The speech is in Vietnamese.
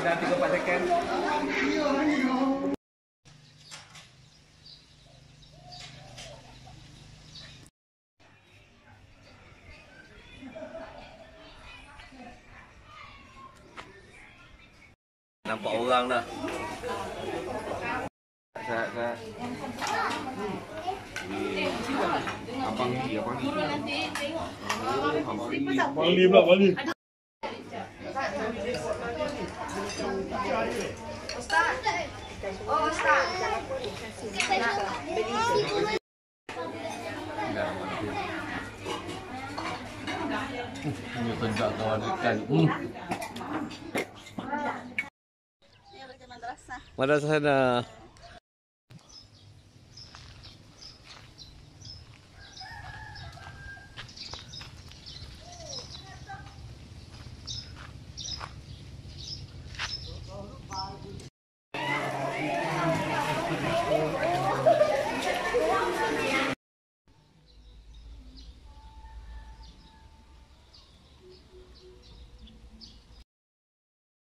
dan 34 second. Nampak orang dah. Saya, saya. Abang ni, abang ni. Abang Lim lah, Abang Ini penjak kawan ikan. Hmm. Madrasah sana.